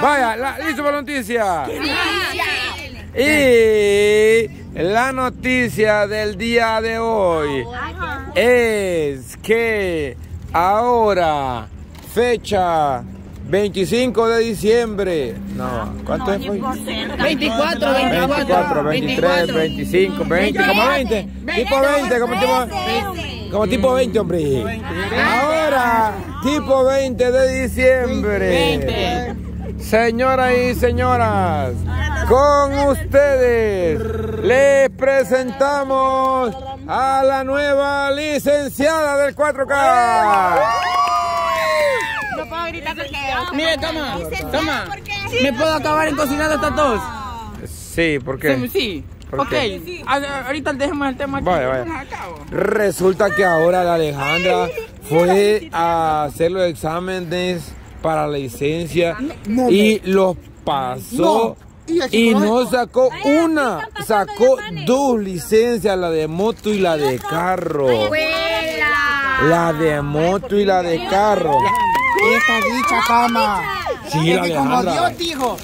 Vaya, la- listo para la noticia. Y la noticia del día de hoy es que ahora, fecha 25 de diciembre. No, ¿cuánto es? hoy? 24, 24, 23, 25, 20, como 20. Tipo 20, como tipo, como tipo 20, hombre. Ahora, tipo 20 de diciembre. Señoras y señoras, con ustedes les presentamos a la nueva licenciada del 4K. No puedo gritar porque... Mire, toma, toma. ¿Me puedo acabar en cocinando estas dos? Sí, ¿por qué? Sí. ¿Por Ok, ahorita dejemos el tema aquí. Vaya, vaya. Resulta que ahora la Alejandra fue a hacer los exámenes para la licencia y los pasó y no sacó una, sacó dos licencias, la de moto y la de carro. La de moto y la de carro. Esta dicha cama. Sí, Es la que como. Dios dijo,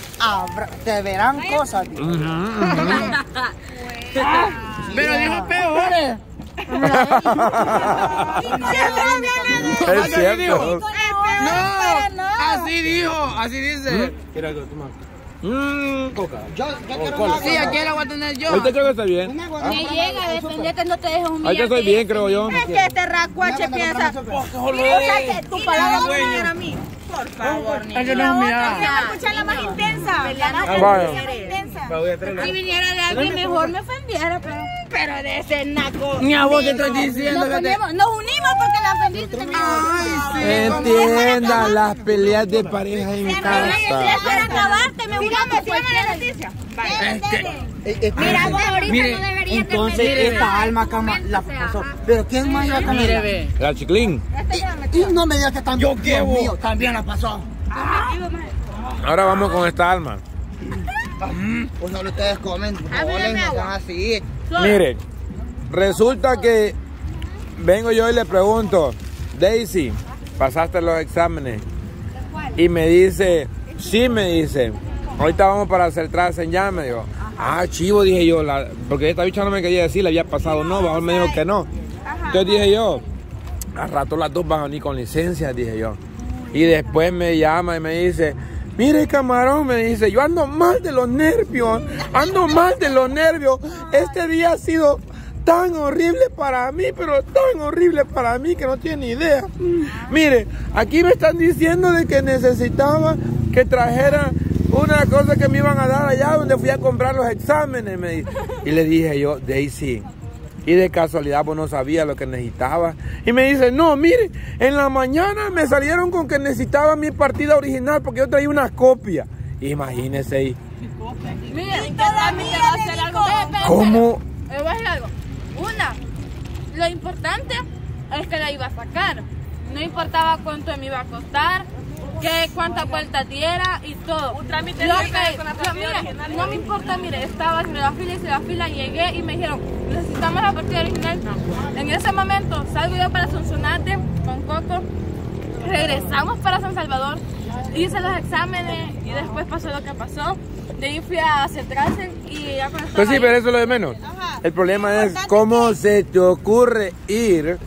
te verán cosas. Ujú. Pero dijo peores. Es cierto. No, así dijo, así dice. Mm, Yo, yo quiero una Sí, aquí la voy a tener yo. Ahorita creo que está bien. Me llega a defenderte, no te dejes humillar. Ahorita estoy bien, creo yo. Es que este racuache piensa... O sea, que tu palabra va a llegar a mí. Por favor, niña. Es que no es mía. Quiero escuchar la más intensa. Ah, vaya. Si viniera de alguien mejor me ofendiera, pero... Pero de ese naco. Ni a vos te estoy diciendo Nos, que te... nos unimos porque la ofendiste. te Entiendan las peleas de pareja en casa. Para acabarte, me unamos cualquiera. Mira, vos ahorita Mire, no deberías Entonces, esta alma cama la pasó. Pero ¿quién más iba a ve. La chiclín. Y no me digas que también. Yo qué, Dios vos. mío, también la pasó. Ahora vamos con esta alma. Pues no lo ustedes comen. No así. Mire, resulta que vengo yo y le pregunto, Daisy, ¿pasaste los exámenes? Y me dice, sí, me dice, ahorita vamos para hacer tracen ya, me dijo. Ah, chivo, dije yo, la- porque esta bicha no me quería decir, le había pasado no, mejor me dijo que no. Entonces dije yo, al rato las dos van a venir con licencia, dije yo. Y después me llama y me dice, mire camarón, me dice, yo ando mal de los nervios, ando mal de los nervios. Este día ha sido tan horrible para mí, pero tan horrible para mí que no tiene idea. Mire, aquí me están diciendo de que necesitaba que trajera una cosa que me iban a dar allá donde fui a comprar los exámenes. Y le dije yo, Daisy, y de casualidad vos no sabías lo que necesitaba. Y me dice, no, mire, en la mañana me salieron con que necesitaba mi partida original porque yo traía una copia. Imagínese ahí. Y ¿Cómo? Le voy a decir algo. Una, lo importante es que la iba a sacar. No importaba cuánto me iba a costar, que cuántas vueltas diera y todo. Un trámite lo que, lo- mire, No me importa, mire, estaba haciendo la fila, hice la fila, llegué y me dijeron, necesitamos la partida original. En ese momento salgo yo para Sonsonate con Coco, regresamos para San Salvador, hice los exámenes y después pasó lo que pasó. De ahí fui a Cetrasen y ya cuando Pues sí, ahí- pero eso es lo de menos. El problema es cómo se te ocurre ir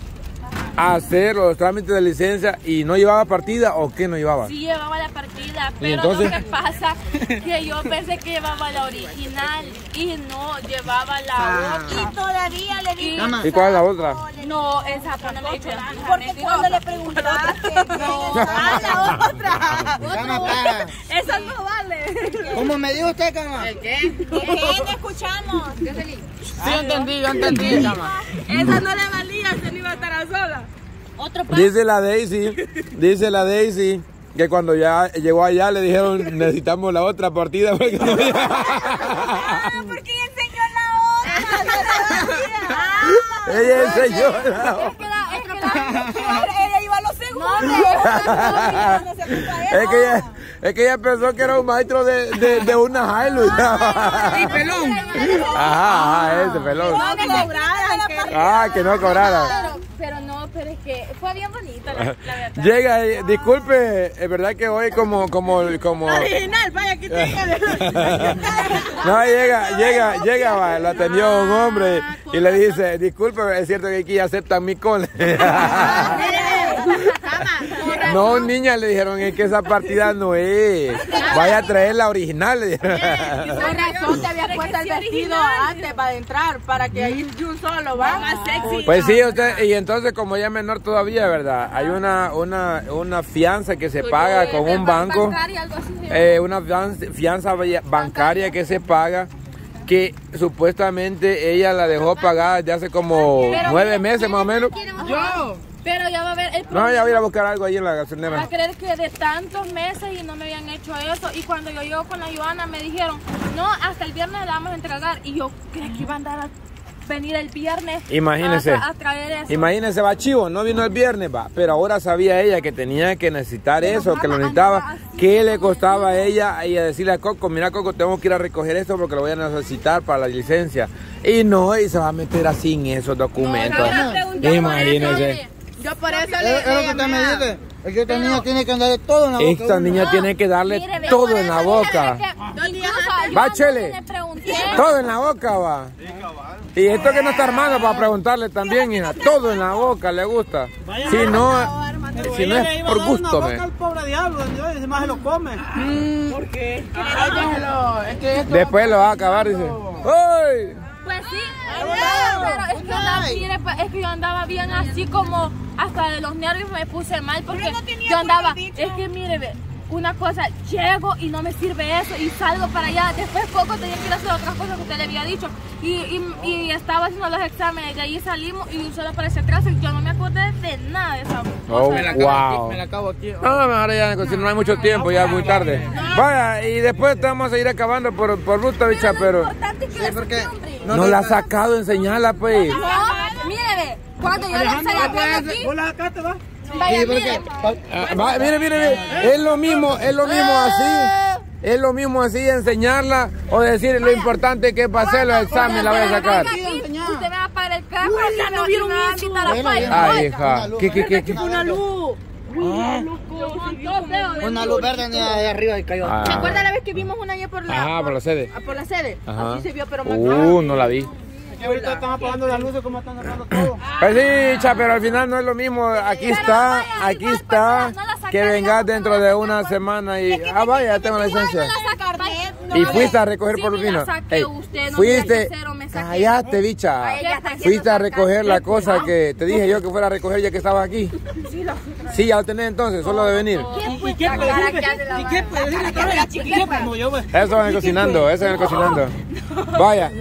a hacer los trámites de licencia y no llevaba partida o qué no llevaba. Sí llevaba la partida, ¿Y pero entonces? lo que pasa que yo pensé que llevaba la original y no llevaba la otra. Y todavía le digo. ¿Y cuál es la otra? No, esa no me dijo. Porque cuando le preguntaste, no, ah, la otra. Cama, para. Esa no vale. ¿Cómo me dijo usted, cama? ¿El qué? ¿Qué? escuchamos? Sí, entendí, yo entendí. Esa no le valía, se le iba a estar a sola. Otro Dice la Daisy, dice la Daisy que cuando ya llegó allá le dijeron necesitamos la otra partida porque no había- ¿Por qué enseñó la otra? Ah, Ella enseñó la otra. ella iba a los segundos. Es que ella, es que ella pensó que era un maestro de, de, de una Hilux. Y pelón. Ajá, ajá, ese pelón. No, que cobraran. Ah, que no cobrara. Pero, es que fue bien bonito, la, la verdad. Llega, eh, disculpe, es verdad que hoy como, como, como... Original, vaya, que te No, llega, llega, llega, va, lo atendió un hombre y le dice, disculpe, es cierto que aquí aceptan mi cole. No, niña, le dijeron, es que esa partida no es. Vaya a traer la original, le dijeron. Con razón te había puesto el vestido antes para entrar, para que ahí un solo va. Más sexy. Pues sí, usted, y entonces como ella es menor todavía, ¿verdad? Hay una, una, una fianza que se paga con un banco, eh, una fianza- bancaria que se paga, que supuestamente ella la dejó pagada desde hace como nueve meses más o menos. Yo. Pero ya va a haber el No, ya voy a ir a buscar algo ahí en la Va gasolinera. a creer que de tantos meses y no me habían hecho eso. Y cuando yo llego con la Joana me dijeron, no, hasta el viernes la vamos a entregar. Y yo creí que iba a andar a venir el viernes Imagínese. a, tra- a traer eso. Imagínese, va chivo, no vino el viernes, va, pero ahora sabía ella que tenía que necesitar eso, que lo necesitaba, que le costaba a ella y a decirle a Coco, mira Coco, tengo que ir a recoger esto porque lo voy a necesitar para la licencia. Y no, y se va a meter así en esos documentos. No, eso, Yo por eso Es le es lo que usted me dice. Es que esta niña tiene que andar todo en la boca. Esta niña tiene que darle todo en la boca. dije que incluso yo Va, a Chele. le pregunté. Todo en la boca va. Y esto que no está armado para preguntarle también, hija, todo en la boca le gusta. Si no, si no es por gusto, me. pobre diablo, más se lo come. ¿Por qué? Ay, déjalo. Es que esto Después lo va a acabar, dice. ¡Ay! Pues sí, pero es que, andaba, mire, pues, es que yo andaba bien así como hasta de los nervios me puse mal porque yo andaba, es que mire, ve, una cosa, llego y no me sirve eso y salgo para allá, después poco tenía que ir a hacer otras cosas que usted le había dicho. Y, y, y estaba haciendo los exámenes, de ahí salimos y solo apareció atrás y yo no me acordé de nada de esa Oh, me la acabo aquí, wow. me la acabo aquí. No, mejor ya si no hay mucho tiempo, ya es muy tarde. Vaya, y después te vamos a ir acabando por, por ruta, bicha, lo pero importante es que la porque- hombre. no la has sacado, enseñala, pues. No, mire, ve, cuando yo la estoy hablando aquí, Hola, acá te va. vaya, mire, Ah, va, mire, mire, mire, es lo mismo, es lo mismo así. Es lo mismo así enseñarla o decir lo importante que es para hacer los exámenes la voy a sacar. Aquí, usted va a pagar el carro no vieron. Ay, hija. ¿Qué, qué, qué? qué? Una luz. Una luz verde ni de arriba y cayó. Ah. ¿Se acuerda la vez que vimos una allá por la, Ajá, por la sede. ah, por la sede? Ajá. Así se vio, pero más Uh, no la vi. Que ahorita están apagando las luces como están apagando todo. Pues sí, cha, pero al final no es lo mismo. Aquí está, aquí está. Que vengas dentro de una semana y. Ah, vaya, ya tengo la licencia. Y fuiste a recoger por Sí, me la rutina. saqué, Ey, usted no fuiste. Cállate, bicha. Fuiste a recoger la cosa que te dije yo que fuera a recoger ya que estabas aquí. Sí, ya lo tenés entonces, solo de venir. ¿Y qué. No, voy. Eso en el cocinando, eso en el cocinando. Vaya.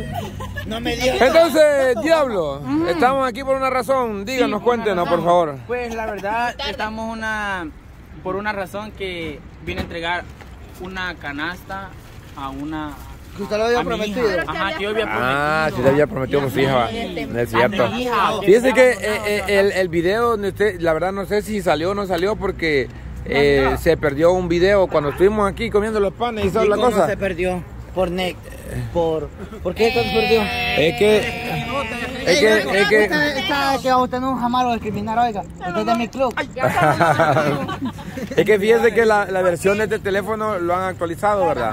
No me digas. Entonces, diablo, estamos aquí por una razón. Díganos, Sí, cuéntenos, por favor. Pues la verdad, estamos una por una razón que vine a entregar una canasta a una Que usted lo había prometido. Ajá, que yo había Ah, sí prometido. te había prometido a su hija. No es cierto. Fíjese que eh, eh, el, el video donde usted, la verdad no sé si salió o no salió porque eh, se perdió un video cuando estuvimos aquí comiendo los panes y toda la cosa. se perdió? Por Nick. Por. ¿Por qué se perdió? Es que, es que, es que, Usted, usted- que usted no jamás lo discriminar, oiga. Usted es de mi club. es que fíjese que la, la versión de este teléfono lo han actualizado, ¿verdad?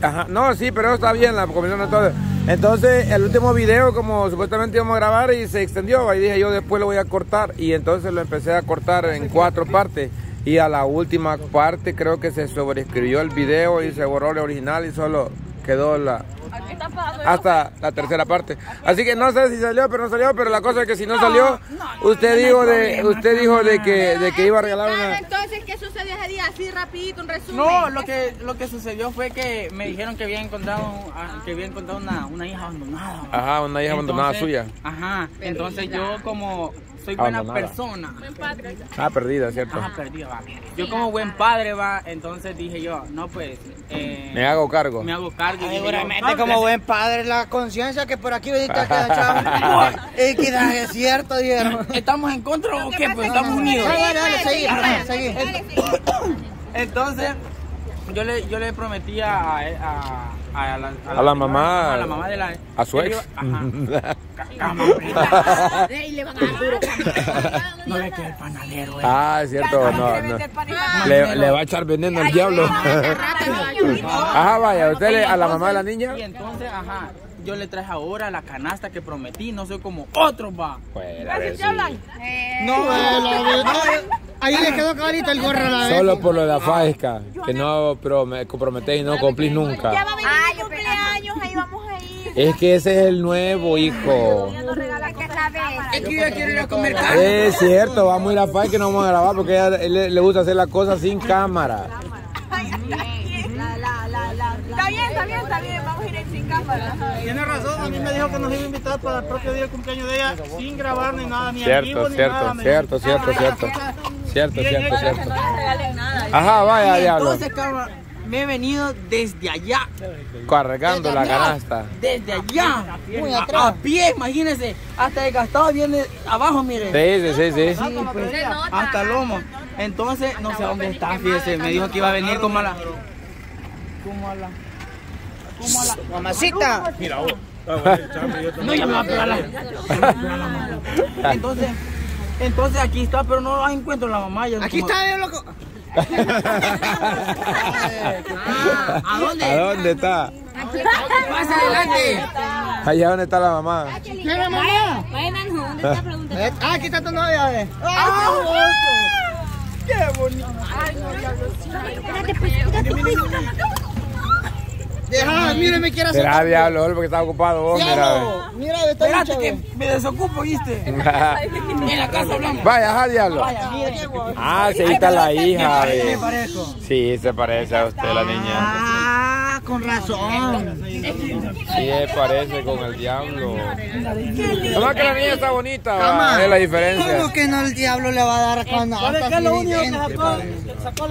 Ajá, no, sí, pero está bien la comisión de todo. Entonces, el último video, como supuestamente íbamos a grabar y se extendió, ahí dije yo después lo voy a cortar y entonces lo empecé a cortar en cuatro partes. Y a la última parte creo que se sobreescribió el video y se borró el original y solo quedó la está hasta la tercera parte. Así que no sé si salió, pero no salió, pero la cosa es que si no salió, usted dijo de usted dijo de que de que iba a regalar una Entonces, ¿qué sucedió ese día? Así rapidito, un resumen. No, lo que lo que sucedió fue que me dijeron que había encontrado ah, que había encontrado una, una hija abandonada. Ajá, una hija abandonada suya. Ajá, entonces yo como soy buena Abandonada. persona. Ah, perdida, ¿cierto? Ajá, perdida, va. Yo como buen padre, va, entonces dije yo, no pues, eh, Me hago cargo. me hago cargo. dije yo, Seguramente como buen padre la conciencia que por aquí veniste a quedar chavo. Y que da- es cierto, dijeron. ¿Estamos en contra o qué? Pues estamos unidos. Dale, dale, dale, seguí, seguí. Entonces, yo le, yo le prometí a, a, a la, A la mamá. A la mamá de la. A su ex. iba- Ajá. Cama, No le queda el panadero, eh. ah, es cierto, no, no. Le, le va a echar veneno al diablo. Ajá, vaya, usted le- a la mamá de la niña. Y entonces, ajá, yo le traje ahora la canasta que prometí, no soy como otros, va. Fuera de sí. No, no, no, ahí le quedó cabalito el gorro a la vez. Solo por lo de la faisca, que no prome- comprometéis y no cumplís nunca. Ay, cumpleaños, ahí vamos a ir. Es que ese es el nuevo, hijo. Es que yo ya quiero ir a comer carne. Es cierto, vamos a ir a faisca que no vamos a grabar porque a él le, le gusta hacer las cosas sin cámara. Está bien, está bien, está bien. Vamos a ir en sin cámara. Tiene razón, a mí me dijo que nos iba a invitar para el propio día del cumpleaños de ella sin grabar ni nada, ni en vivo Cierto, ni cierto, nada. me dijo. cierto, cierto, cierto. Cierto, cierto. Ajá, vaya, diablo. Entonces, cabrón, me he venido desde allá, Cargando la canasta. desde allá, a, a pie, imagínense, hasta el gastado viene abajo, mire. Sí, sí, sí, sí. Sí, pues, hasta el lomo. Entonces, no sé dónde está, fíjese, me dijo que iba a venir como a la... Como a la... Como a la... Mamacita. No, ya me va a pegar la... Entonces, entonces aquí está, pero no la encuentro la mamá. ya Aquí como- está loco. ¿A dónde? ¿A dónde está? Más adelante. Allá donde está la mamá. ¿Quién es mamá? Juntos, te pregunto. Ah, aquí está tu novia, ve. Deja, mire, me quiere hacer. Será diablo, porque está ocupado vos, mira. Mira, Espérate que me desocupo, ¿viste? En la casa hablamos. Vaya, ajá, diablo. Ah, sí, ahí está la hija, Me ve. parezco. Sí, se parece a usted, la niña. Ah, con razón. Sí, se parece con el diablo. Nomás que la niña está bonita, es la diferencia. ¿Cómo que no el diablo le va a dar cuando ¿Sabes qué es lo único que sacó